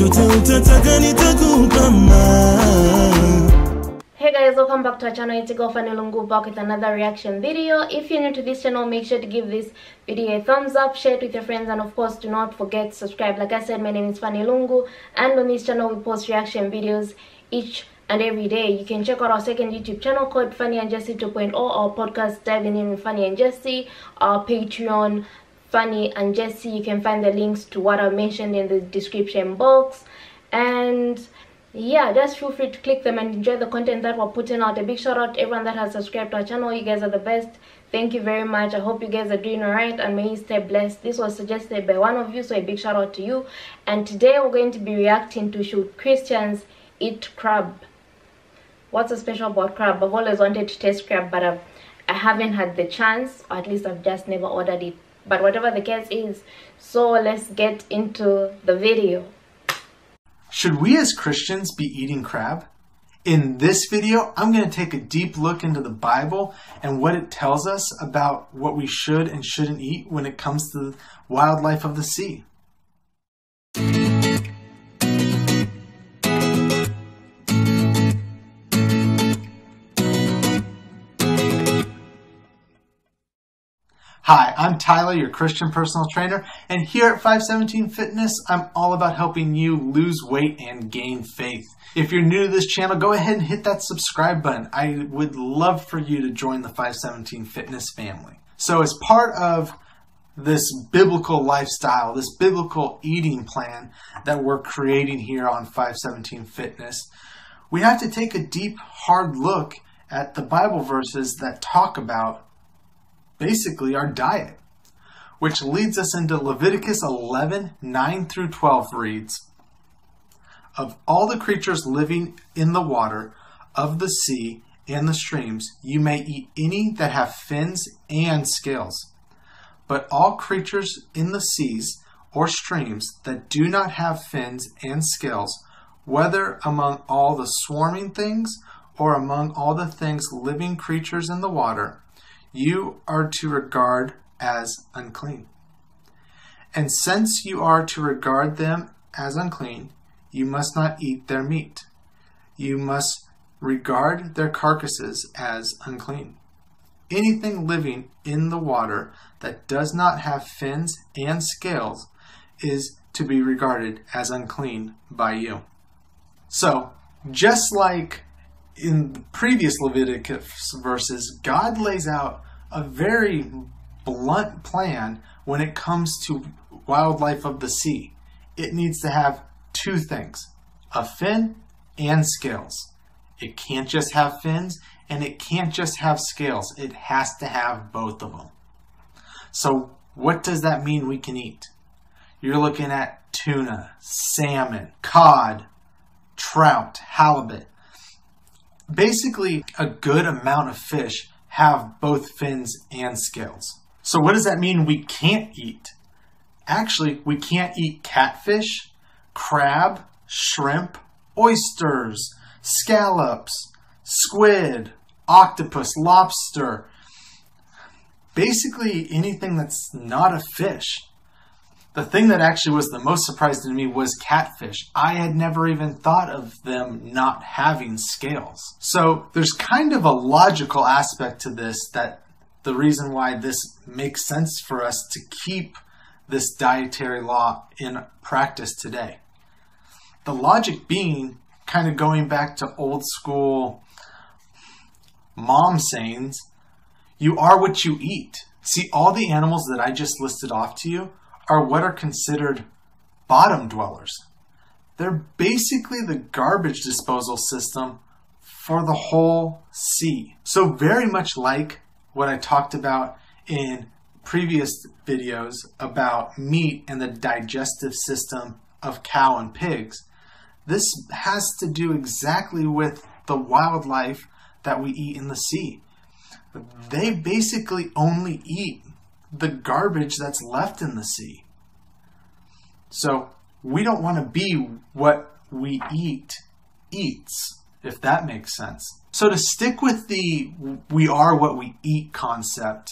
Hey guys, welcome back to our channel. It's Fanny Lungu back with another reaction video. If you're new to this channel, make sure to give this video a thumbs up, share it with your friends, and of course, do not forget to subscribe. Like I said, my name is Fanny Lungu, and on this channel, we post reaction videos each and every day. You can check out our second YouTube channel called Fanny and Jessy 2.0, our podcast Diving In with Fanny and Jessy, our Patreon Fanny and Jessy. You can find the links to what I mentioned in the description box. And yeah just feel free to click them and enjoy the content that we're putting out. A big shout out to everyone that has subscribed to our channel. You guys are the best. Thank you very much. I hope you guys are doing all right and may you stay blessed. This was suggested by one of you so a big shout out to you. And today we're going to be reacting to should christians eat crab. What's so special about crab? I've always wanted to taste crab but I've, i haven't had the chance. Or at least i've just never ordered it but whatever the case is so let's get into the video Should we as Christians be eating crab? In this video, I'm going to take a deep look into the Bible and what it tells us about what we should and shouldn't eat when it comes to the wildlife of the sea. Hi, I'm Tyler, your Christian personal trainer, and here at 517 Fitness, I'm all about helping you lose weight and gain faith. If you're new to this channel, go ahead and hit that subscribe button. I would love for you to join the 517 Fitness family. So, as part of this biblical lifestyle, this biblical eating plan that we're creating here on 517 Fitness, we have to take a deep, hard look at the Bible verses that talk about basically our diet, which leads us into Leviticus 11 9 through 12 reads Of all the creatures living in the water, of the sea, and the streams, you may eat any that have fins and scales. But all creatures in the seas or streams that do not have fins and scales, whether among all the swarming things or among all the things living creatures in the water, you are to regard as unclean. And since you are to regard them as unclean, you must not eat their meat. You must regard their carcasses as unclean. Anything living in the water that does not have fins and scales is to be regarded as unclean by you. So, just like in previous Leviticus verses, God lays out a very blunt plan when it comes to wildlife of the sea. It needs to have two things a fin and scales. It can't just have fins and it can't just have scales. It has to have both of them. So, what does that mean we can eat? You're looking at tuna, salmon, cod, trout, halibut, basically a good amount of fish have both fins and scales. So what does that mean we can't eat? Actually, we can't eat catfish, crab, shrimp, oysters, scallops, squid, octopus, lobster, basically anything that's not a fish. The thing that actually was the most surprising to me was catfish. I had never even thought of them not having scales. So there's kind of a logical aspect to this that the reason why this makes sense for us to keep this dietary law in practice today. The logic being kind of going back to old school mom sayings you are what you eat. See, all the animals that I just listed off to you are what are considered bottom dwellers. They're basically the garbage disposal system for the whole sea. So, very much like what I talked about in previous videos about meat and the digestive system of cow and pigs, this has to do exactly with the wildlife that we eat in the sea. They basically only eat the garbage that's left in the sea. So we don't want to be what we eat eats, if that makes sense. So to stick with the we are what we eat concept,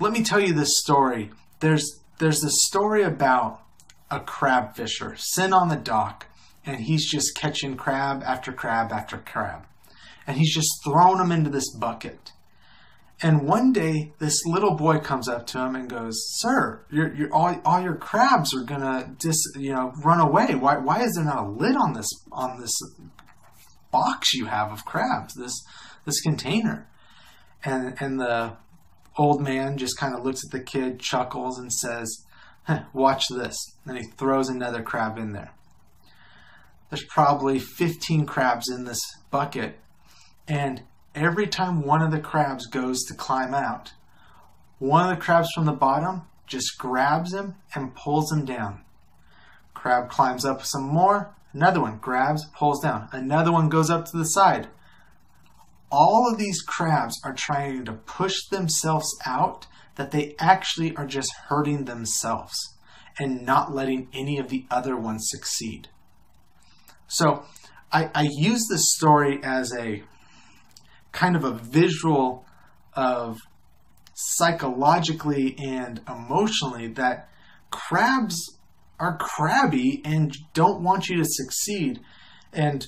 let me tell you this story. There's there's a story about a crab fisher sent on the dock, and he's just catching crab after crab after crab. And he's just throwing them into this bucket. And one day, this little boy comes up to him and goes, "Sir, all, all your crabs are gonna dis, you know, run away. Why, why is there not a lid on this on this box you have of crabs? This this container?" And and the old man just kind of looks at the kid, chuckles, and says, huh, "Watch this." And he throws another crab in there. There's probably 15 crabs in this bucket, and every time one of the crabs goes to climb out, one of the crabs from the bottom just grabs him and pulls him down. Crab climbs up some more, another one grabs, pulls down, another one goes up to the side. All of these crabs are trying to push themselves out that they actually are just hurting themselves and not letting any of the other ones succeed. So I, I use this story as a kind of a visual of psychologically and emotionally that crabs are crabby and don't want you to succeed. And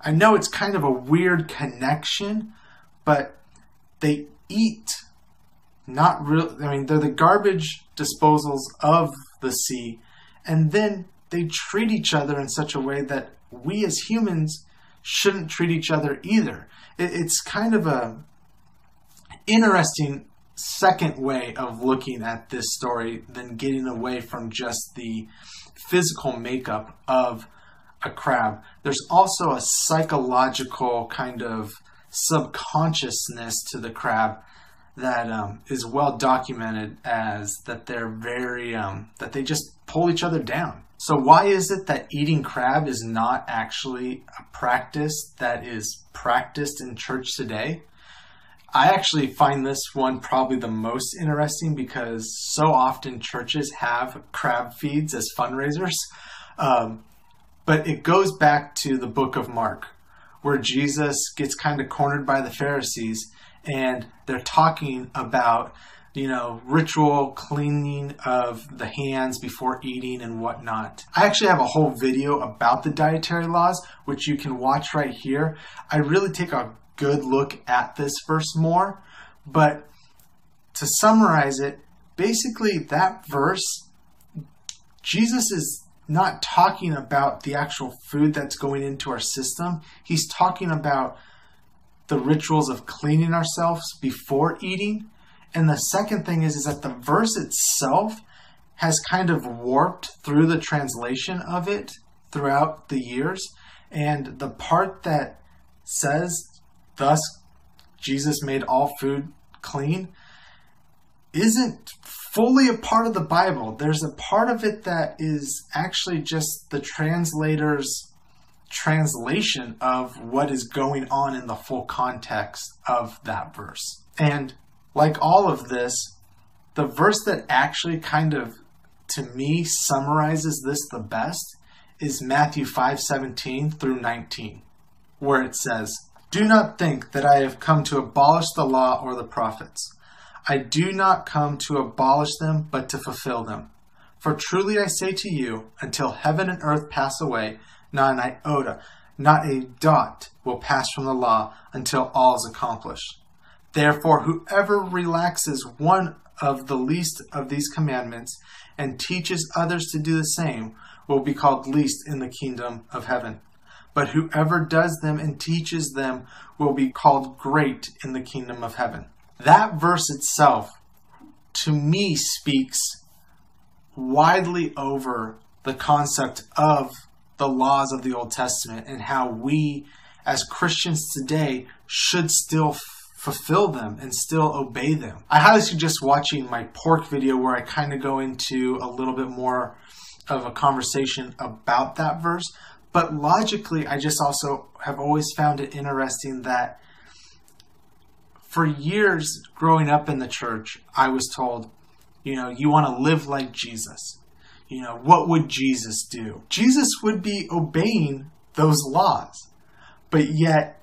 I know it's kind of a weird connection, but they eat not real I mean they're the garbage disposals of the sea and then they treat each other in such a way that we as humans shouldn't treat each other either. It's kind of a interesting second way of looking at this story than getting away from just the physical makeup of a crab. There's also a psychological kind of subconsciousness to the crab that um, is well documented as that they're very um, that they just pull each other down. So why is it that eating crab is not actually a practice that is practiced in church today? I actually find this one probably the most interesting because so often churches have crab feeds as fundraisers. Um, but it goes back to the book of Mark, where Jesus gets kind of cornered by the Pharisees and they're talking about you know, ritual cleaning of the hands before eating and whatnot. I actually have a whole video about the dietary laws, which you can watch right here. I really take a good look at this verse more, but to summarize it, basically that verse, Jesus is not talking about the actual food that's going into our system. He's talking about the rituals of cleaning ourselves before eating. And the second thing is, is that the verse itself has kind of warped through the translation of it throughout the years. And the part that says, thus Jesus made all food clean, isn't fully a part of the Bible. There's a part of it that is actually just the translator's translation of what is going on in the full context of that verse. And like all of this, the verse that actually kind of to me summarizes this the best is Matthew 5:17 through 19, where it says, "Do not think that I have come to abolish the law or the prophets. I do not come to abolish them, but to fulfill them. For truly I say to you, until heaven and earth pass away, not an iota, not a dot will pass from the law until all is accomplished. Therefore, whoever relaxes one of the least of these commandments and teaches others to do the same will be called least in the kingdom of heaven. But whoever does them and teaches them will be called great in the kingdom of heaven. That verse itself, to me, speaks widely over the concept of the laws of the Old Testament and how we, as Christians today, should still fulfill them and still obey them. I highly suggest watching my pork video where I kind of go into a little bit more of a conversation about that verse. But logically, I just also have always found it interesting that for years growing up in the church, I was told, you know, you want to live like Jesus. You know, what would Jesus do? Jesus would be obeying those laws, but yet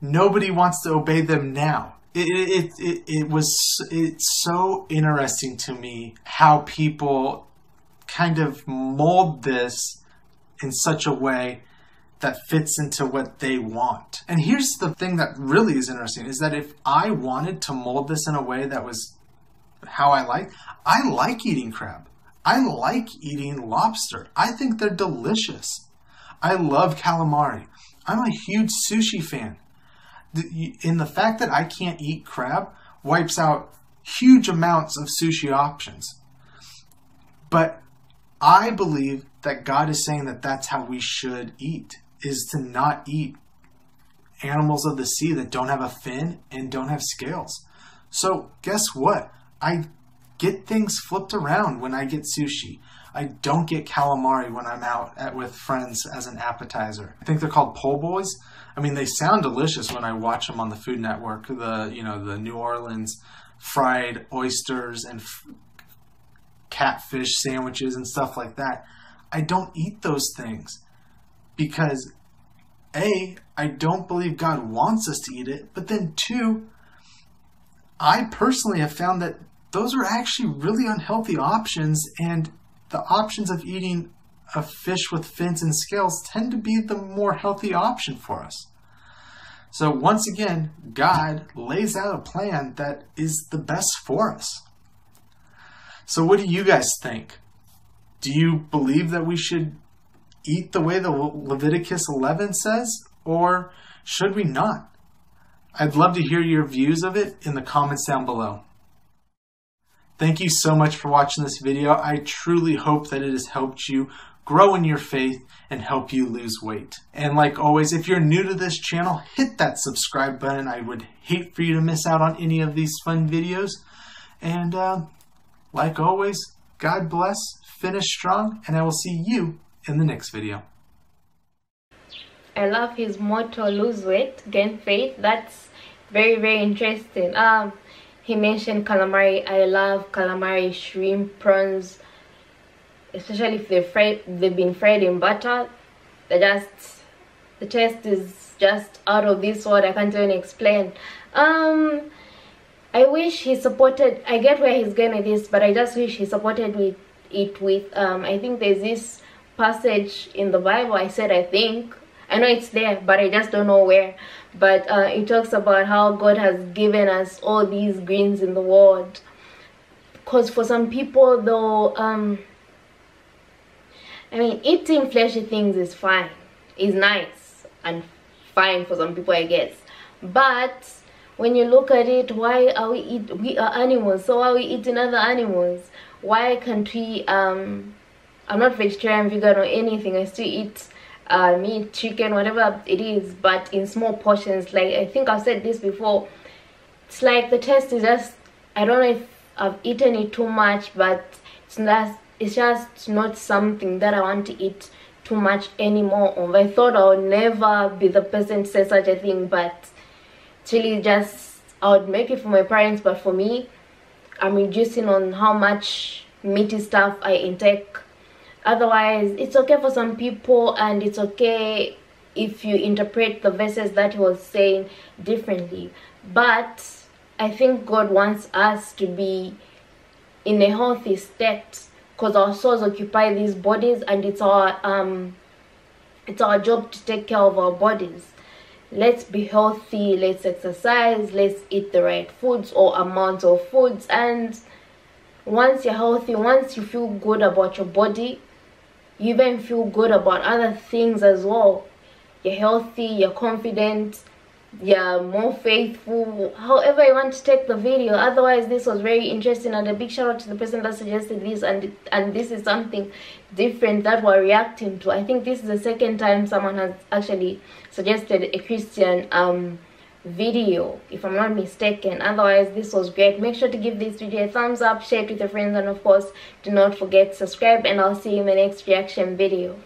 nobody wants to obey them now. It, it, it, it was it's so interesting to me how people kind of mold this in such a way that fits into what they want. And here's the thing that really is interesting is that if I wanted to mold this in a way that was how I like, I like eating crab. I like eating lobster. I think they're delicious. I love calamari. I'm a huge sushi fan. In the fact that I can't eat crab wipes out huge amounts of sushi options. But I believe that God is saying that that's how we should eat is to not eat animals of the sea that don't have a fin and don't have scales. So, guess what? I get things flipped around when I get sushi. I don't get calamari when I'm out at, with friends as an appetizer. I think they're called po' boys. I mean, they sound delicious when I watch them on the Food Network. The you know the New Orleans fried oysters and f- catfish sandwiches and stuff like that. I don't eat those things because a I don't believe God wants us to eat it, but then two, I personally have found that those are actually really unhealthy options, and the options of eating a fish with fins and scales tend to be the more healthy option for us. So, once again, God lays out a plan that is the best for us. So, what do you guys think? Do you believe that we should eat the way the Leviticus 11 says, or should we not? I'd love to hear your views of it in the comments down below. Thank you so much for watching this video. I truly hope that it has helped you grow in your faith and help you lose weight. And like always, if you're new to this channel, hit that subscribe button. I would hate for you to miss out on any of these fun videos. And uh, like always, God bless, finish strong, and I will see you in the next video. I love his motto, lose weight, gain faith. That's very, very interesting. Um, he mentioned calamari. I love calamari, shrimp, prawns, especially if they're fried, they've been fried in butter. They just, the taste is just out of this world. I can't even explain. Um, I wish he supported. I get where he's going with this, but I just wish he supported with it with. Um, I think there's this passage in the Bible. I said I think I know it's there, but I just don't know where. But uh, it talks about how God has given us all these greens in the world. Because for some people, though, um, I mean, eating fleshy things is fine, is nice and fine for some people, I guess. But when you look at it, why are we eat? We are animals, so why are we eating other animals? Why can't we? Um, I'm not vegetarian, vegan, or anything. I still eat uh, meat, chicken, whatever it is, but in small portions. Like I think I've said this before. It's like the taste is just I don't know if I've eaten it too much, but it's not. It's just not something that I want to eat too much anymore of. I thought I would never be the person to say such a thing, but really just I would make it for my parents, but for me, I'm reducing on how much meaty stuff I intake otherwise it's okay for some people and it's okay if you interpret the verses that he was saying differently but i think god wants us to be in a healthy state because our souls occupy these bodies and it's our um it's our job to take care of our bodies. Let's be healthy let's exercise let's eat the right foods or amounts of foods and once you're healthy once you feel good about your body you even feel good about other things as well. You're healthy you're confident you're more faithful. However i want to take the video. Otherwise this was very interesting and a big shout out to the person that suggested this and and this is something different that we're reacting to. I think this is the second time someone has actually suggested a christian um video if i'm not mistaken. Otherwise this was great. Make sure to give this video a thumbs up share it with your friends and of course do not forget subscribe and i'll see you in the next reaction video